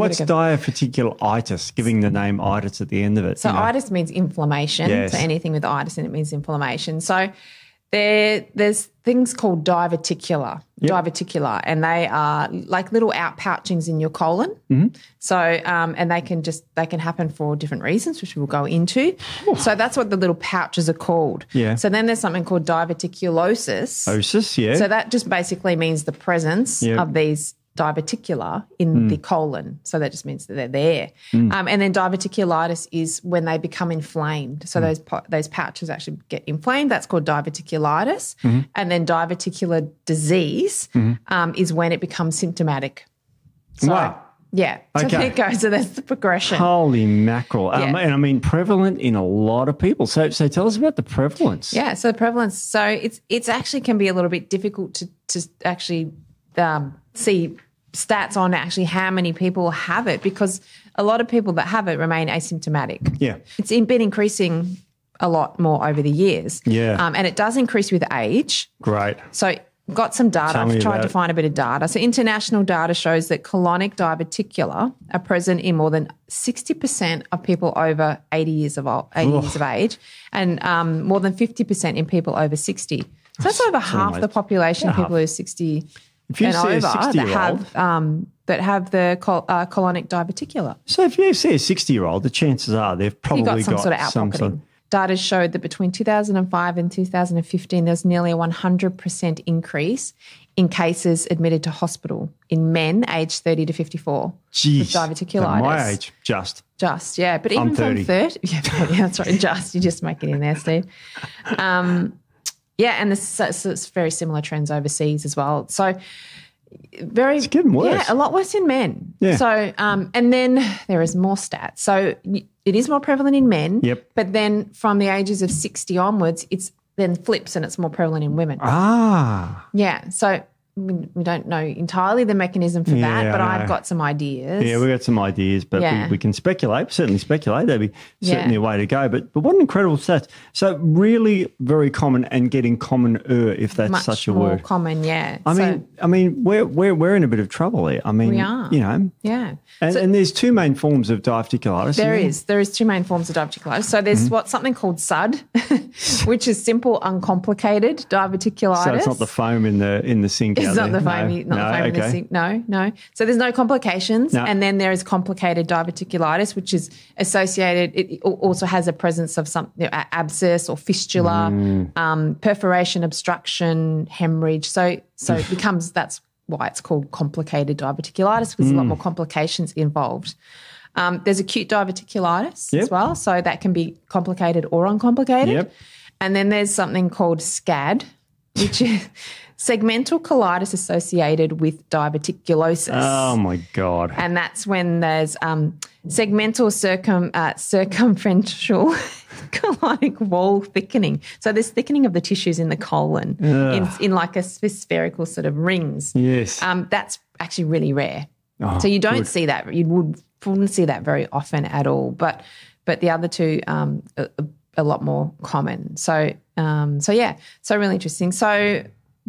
what's diverticulitis? Giving the name itis at the end of it. So you know? itis means inflammation. Yes. So anything with itis in it means inflammation. So there, there's things called diverticula, diverticula, and they are like little outpouchings in your colon. Mm-hmm. So, um, and they can just they can happen for different reasons, which we'll go into. So that's what the little pouches are called. Yeah. So then there's something called diverticulosis. Osis, yeah. So that just basically means the presence Yeah. of these diverticula in the colon. So that just means that they're there. Um, and then diverticulitis is when they become inflamed. So those po- those pouches actually get inflamed. That's called diverticulitis. And then diverticular disease um, is when it becomes symptomatic. So, Wow. Yeah. So Okay. there it goes. So that's the progression. Holy mackerel. Um, Yeah. and I mean, prevalent in a lot of people. So, so tell us about the prevalence. Yeah, so the prevalence. So it's it's actually can be a little bit difficult to to actually um, see stats on actually how many people have it because a lot of people that have it remain asymptomatic. Yeah. It's in, been increasing a lot more over the years. Yeah. um, and it does increase with age. Great. So got some data. Tell I've tried to find a bit of data. So international data shows that colonic diverticula are present in more than 60% of people over 80 years of old, 80 years of age and um, more than 50% in people over 60. So that's over half almost- the population of yeah, people who are 60 If you and see a 60 that year old, have um, that have the col- uh, colonic diverticula. so if you see a 60 year old, the chances are they've You probably got some sort of outpocketing. sort Data showed that between 2005 and 2015, there's nearly a 100% increase in cases admitted to hospital in men aged 30 to 54 Jeez. with diverticulitis. My age, just. Just, yeah. But I'm even 30. from 30, yeah, yeah, that's right. Just, you just make it in there, Steve. Um, yeah, and this so, so it's very similar trends overseas as well. So, very it's getting worse. Yeah, a lot worse in men. Yeah. So, um, and then there is more stats. So it is more prevalent in men. Yep. But then from the ages of sixty onwards, it's then flips and it's more prevalent in women. Ah. Yeah. So we, don't know entirely the mechanism for Yeah, that, but. I've got some ideas. Yeah, we've got some ideas, but Yeah. we, we can speculate. Certainly speculate. That'd be certainly Yeah. a way to go. But but what an incredible stats. So really very common and getting commoner, if that's much such a more word. common. Yeah. I So- mean, I mean, we're we're we're in a bit of trouble here. I mean, We are. you know, yeah. and, and there's two main forms of diverticulitis. There is. There is two main forms of diverticulitis. So there's Mm-hmm. what's something called SUD, which is simple, uncomplicated diverticulitis. So it's not the foam in the in the sink. It's not the foam, No. not no, the foam in the okay. No, no. So there's no complications, No. and then there is complicated diverticulitis, which is associated. It also has a presence of some you know, abscess or fistula, Mm. um, perforation, obstruction, hemorrhage. So so it becomes that's why it's called complicated diverticulitis because there's a Mm. lot more complications involved. Um, there's acute diverticulitis Yep. as well, so that can be complicated or uncomplicated. Yep. And then there's something called SCAD, which is segmental colitis associated with diverticulosis. Oh my god! And that's when there's um, segmental circum, uh, circumferential colonic wall thickening. So there's thickening of the tissues in the colon in, in like a spherical sort of rings. Yes. Um, that's actually really rare. Oh, so you don't good. see that. You would wouldn't see that very often at all. But but the other two um, a, lot more common. So um, so yeah. So really interesting. So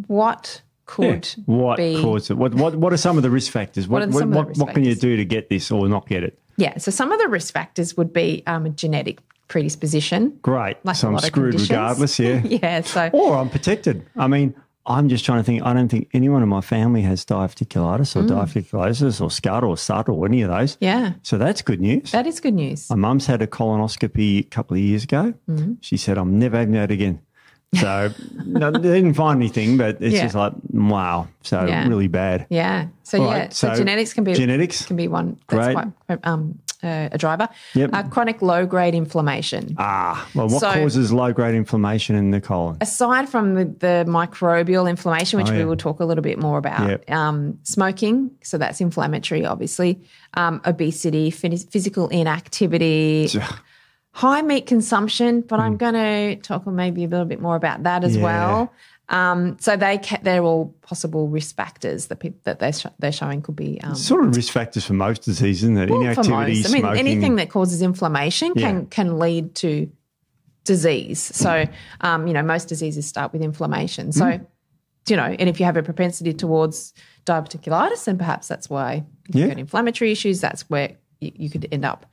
what could What be caused it? What what what are some of the risk factors? What what, what, what can you do to get this or not get it? yeah? So some of the risk factors would be um, a genetic predisposition. Great. Like so I'm screwed regardless. Yeah. yeah. So or I'm protected. I mean, I'm just trying to think. I don't think anyone in my family has diverticulitis or diverticulosis or SCAD or SUD or any of those. Mm. yeah, So that's good news. that is good news. My mum's had a colonoscopy a couple of years ago. Mm-hmm. She said, I'm never having that again. So no, they didn't find anything, but it's Yeah. just like, wow. So Yeah. really bad. Yeah. So All yeah. right, so, so genetics can be genetics. can be one. That's Great. quite um, uh, a driver. Yep. Uh, chronic low grade inflammation. Ah, well, what So- causes low grade inflammation in the colon? Aside from the, the microbial inflammation, which Oh, we will talk a little bit more about, Yep. um, smoking, so that's inflammatory, obviously, um, obesity, phys- physical inactivity, high meat consumption, but I'm going to talk maybe a little bit more about that as Hmm. Yeah. well. Um, so they ca- they're all possible risk factors that peop that they're, sh- they're showing could be um, Sort of risk factors for most diseases, isn't it? well, for most. I mean, smoking. anything that causes inflammation can Yeah. can lead to disease. So, um, you know, most diseases start with inflammation. So, you know, and if you have a propensity towards diverticulitis, then perhaps that's why if Yeah. you've got inflammatory issues, that's where you, you could end up.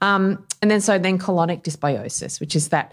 Um, and then so then colonic dysbiosis, which is that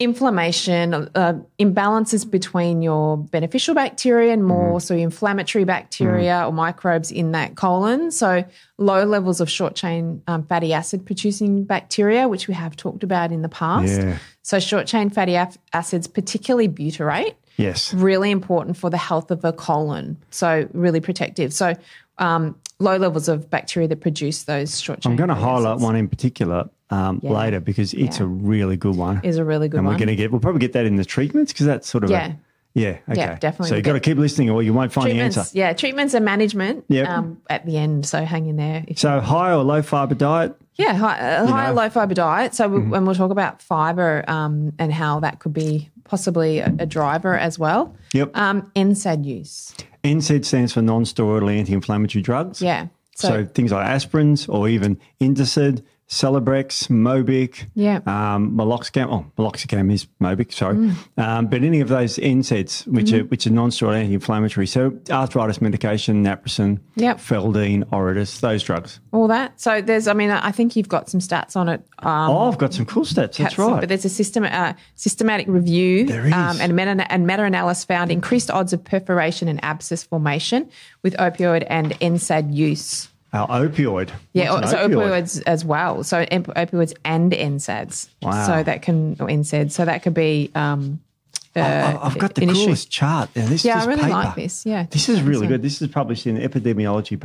inflammation, uh, imbalances between your beneficial bacteria and more so inflammatory bacteria or microbes in that colon. So low levels of short chain um, fatty acid producing bacteria, which we have talked about in the past. Yeah. So short chain fatty af- acids, particularly butyrate, Yes. really important for the health of the colon. So really protective. So um, low levels of bacteria that produce those short chain. I'm going to highlight one in particular um, later because it's Yeah. a really good one. Is a really good and one. And we're going to get, we'll probably get that in the treatments because that's sort of Yeah. a, yeah, okay. definitely. So you've got to keep listening or you won't find the answer. yeah, treatments and management Yep. um, at the end. So hang in there. So high or low fiber diet, yeah, high, uh, high or low fiber diet. So Mm-hmm. we, when we'll talk about fiber um, and how that could be possibly a, a driver as well. Yep. Um, NSAID use. NSAID stands for non-steroidal anti-inflammatory drugs. Yeah. So, So, things like aspirins or even Indocid, Celebrex, Mobic, Yeah. um, Meloxicam. Oh, Meloxicam is Mobic, sorry. Mm. Um, but any of those NSAIDs, which Mm-hmm. are which are non-steroidal anti-inflammatory. So arthritis medication, naproxen, Yep. Feldene, Orudis, those drugs. all that. So there's, I mean, I think you've got some stats on it. Um, oh, I've got some cool stats. That's right. But there's a system, uh, systematic review There is. Um, and, meta, and meta-analysis found increased odds of perforation and abscess formation with opioid and NSAID use. Our opioid. Yeah, What's so opioid? opioids as well. So op- opioids and NSAIDs. Wow. So that can, or NSAIDs. So that could be um, uh, I've got the an issue. coolest chart. Now, this, Yeah, this I really paper. like this. Yeah. This is really good. This is published in Epidemiology,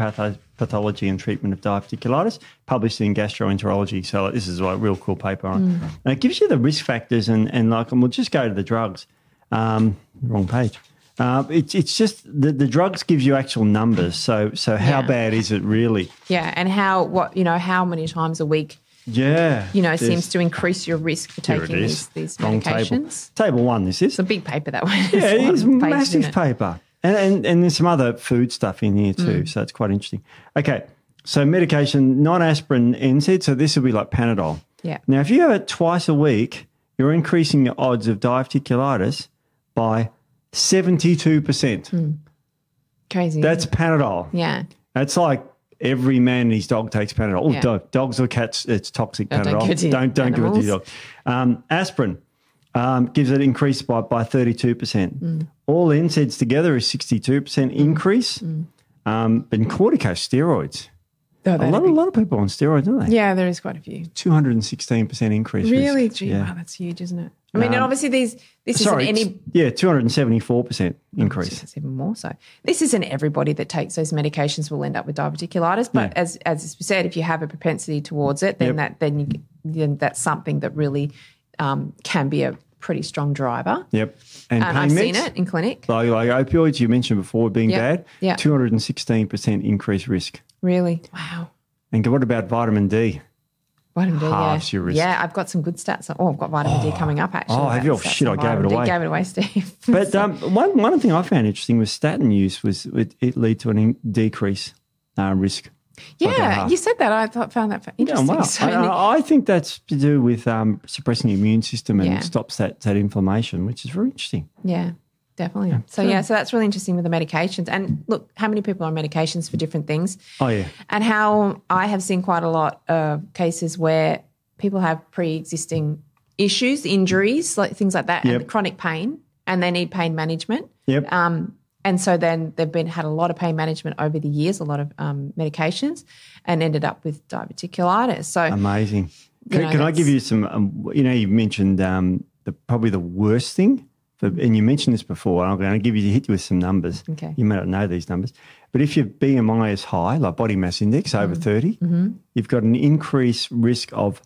Pathology and Treatment of Diverticulitis, published in Gastroenterology. So this is like a real cool paper on. Mm. And it gives you the risk factors and, and like, and we'll just go to the drugs. Um, wrong page. Uh, it's it's just the, the drugs gives you actual numbers. So so how Yeah. bad is it really? Yeah, and how what you know how many times a week Yeah. you know seems to increase your risk for taking these these Wrong table. medications. Table one. This is. It's a big paper that one. Yeah, It's it's massive it? paper. And, and and there's some other food stuff in here Mm. too, so it's quite interesting. Okay, so medication, non-aspirin NSAID, so this would be like Panadol. Yeah. Now, if you have it twice a week, you're increasing the odds of diverticulitis by 72%. Crazy. That's Panadol. yeah. That's like every man and his dog takes Panadol. Oh, Yeah. dog, dogs or cats, it's toxic Don't- don't Panadol. give it to don't don't give it to your dog. Um, aspirin um, gives it increase by by thirty two percent. Mm. All NSAIDs together is sixty two percent increase. Mm. Um, but in corticosteroids, Oh, a lot, a lot of people on steroids, aren't they? yeah, there is quite a few. Two hundred and sixteen percent increase. Really? risk. Gee, Yeah. wow, that's huge, isn't it? I mean, and Um, obviously these this Sorry, isn't any yeah, two hundred and seventy four percent increase. That's even more so. This isn't everybody that takes those medications will end up with diverticulitis, but Yeah. as as we said, if you have a propensity towards it, then Yep. that then you then that's something that really um, can be a pretty strong driver. Yep, and And pain I've seen it in clinic. Like, like opioids you mentioned before being Yep. bad. Yeah. two hundred and sixteen percent increased risk. Really, wow. And what about vitamin D? Vitamin D, yeah. Your risk. Yeah, I've got some good stats. Oh, I've got vitamin D coming up actually. Oh, have you? Oh, shit, I gave it vitamin D. away. Gave it away, Steve. But um, one one thing I found interesting was statin use was it, it lead to an in- decrease uh, risk. yeah, you said that. I thought found that Yeah, interesting. wow. So, I, I- I think that's to do with um, suppressing the immune system and Yeah. stops that, that inflammation, which is very interesting. Yeah, definitely. So yeah, so that's really interesting with the medications. And look, how many people are on medications for different things, Oh yeah, and how I have seen quite a lot of cases where people have pre-existing issues, injuries, like things like that, Yep. and chronic pain, and they need pain management. yep, Um, and so then they've been had a lot of pain management over the years, a lot of um, medications, and ended up with diverticulitis. So amazing. Can, know, can I give you some? Um, you know, you mentioned um, the probably the worst thing, and you mentioned this before. I'm going to give you hit you with some numbers. Okay. You may not know these numbers, but if your BMI is high, like body mass index Mm-hmm. over 30, you've got an increased risk of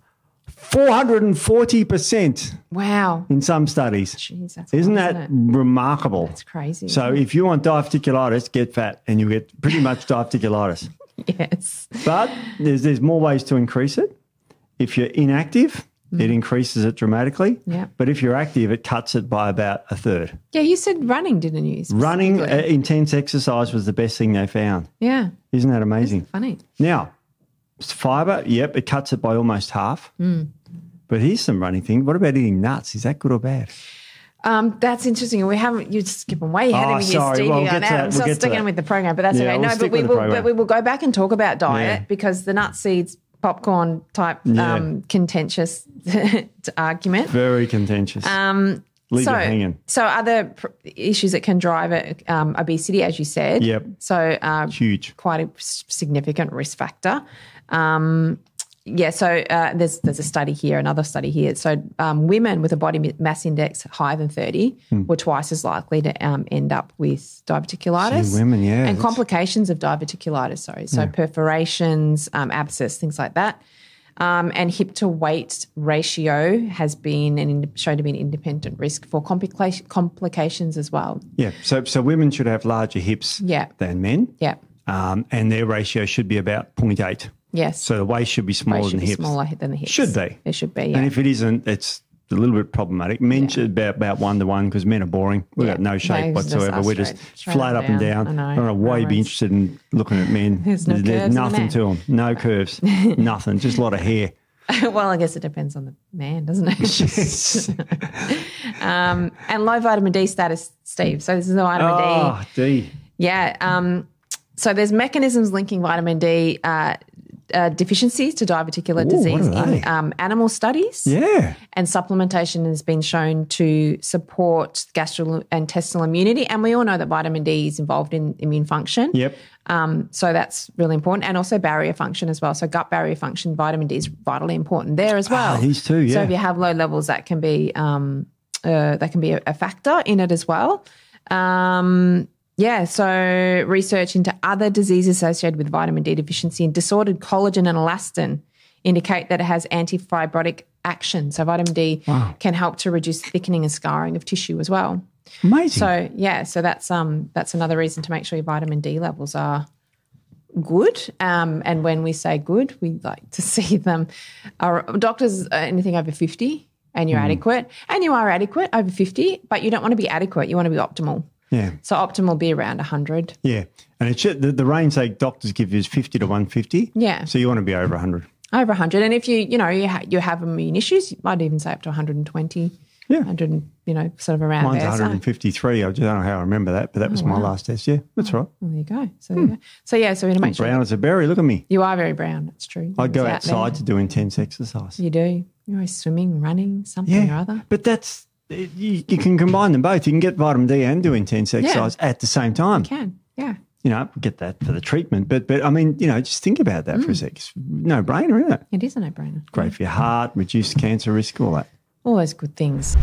440% wow, in some studies. jeez, that's Isn't wild, that isn't remarkable? It's crazy. So if you want diverticulitis, get fat and you get pretty much diverticulitis. yes, But there's, there's more ways to increase it. If you're inactive, it increases it dramatically. Mm. Yeah. But if you're active, it cuts it by about a third. yeah. You said running, didn't you? Running uh, intense exercise was the best thing they found. yeah, Isn't that amazing? funny. Now, fiber, yep, it cuts it by almost half. Mm. But here's some running thing. What about eating nuts? Is that good or bad? Um, that's interesting. We haven't. You're skipping way ahead Oh, of me, sorry. Stevie. Well, get to that. I'm We'll still sticking with the program, but that's Yeah, okay. we'll no, but we will. But we will go back and talk about diet Yeah. because the nut seeds popcorn type Yeah. um, contentious argument. Very contentious. Um, Leave so, you hanging. so other pr- issues that can drive it, um, obesity, as you said. Yep. So um, Huge. quite a significant risk factor. Um, yeah, so uh, there's there's a study here, another study here. So um, women with a body mass index higher than 30 Hmm. were twice as likely to um, end up with diverticulitis. Women, yeah, and complications of diverticulitis. Sorry, so perforations, um, abscess, things like that. Um, and hip to weight ratio has been an, ind- shown to be an independent risk for complica- complications as well. yeah. So, so women should have larger hips Yeah. than men. Yeah. Um, and their ratio should be about 0.8. Yes. So the waist should be smaller should than be hips. smaller than the hips. Should they? There should be. Yeah. And if it isn't, it's a little bit problematic. Men should be about, about one to one because men are boring. We've Yeah. got no shape No, whatsoever. We're just straight- flat up and down. down. I know. I don't know why you'd be interested in looking at men. There's no in nothing to them. No curves. nothing. Just a lot of hair. well, I guess it depends on the man, doesn't it? um, and low vitamin D status, Steve. So this is the vitamin D. Oh, D. Yeah. Um, so there's mechanisms linking vitamin D uh, uh, deficiencies to diverticular Ooh, disease what are they? in um, animal studies. Yeah. And supplementation has been shown to support gastrointestinal immunity. And we all know that vitamin D is involved in immune function. Yep. Um, so that's really important. And also barrier function as well. So gut barrier function, vitamin D is vitally important there as well. Ah, these too, So if you have low levels, that can be um, uh, that can be a, a factor in it as well. Um, yeah, so research into other diseases associated with vitamin D deficiency and disordered collagen and elastin indicate that it has antifibrotic action. So vitamin D can help to reduce thickening and scarring of tissue as well. Amazing. So yeah, so that's um that's another reason to make sure your vitamin D levels are good. Um, and when we say good, we like to see them. Are doctors uh, anything over fifty, and you're adequate, and you are adequate over fifty, but you don't want to be adequate. You want to be optimal. Yeah. So optimal will be around hundred. Yeah. And it should, the, the range they doctors give you is 50 to 150. Yeah. So you want to be over 100. Over 100. And if you, you know, you, ha- you have immune issues, you might even say up to 120, Yeah. 100, you know, sort of around Mine's there. So- 153. I just don't know how I remember that, but that was my oh, last test. Yeah. That's right. well, there you go. So, you go. so yeah, so we need to make sure Brown as a berry. Look at me. you are very brown. That's true. I'd go It's out outside to do intense exercise. You do. You're always swimming, running, something or other. But that's, it- you, you can combine them both. You can get vitamin D and do intense exercise at the same time. You can. Yeah. You know, get that for the treatment. But, but I mean, you know, just think about that Mm. for a sec. It's no brainer, isn't it? It is a no brainer. Great for your heart, reduce cancer risk, all that. All those good things.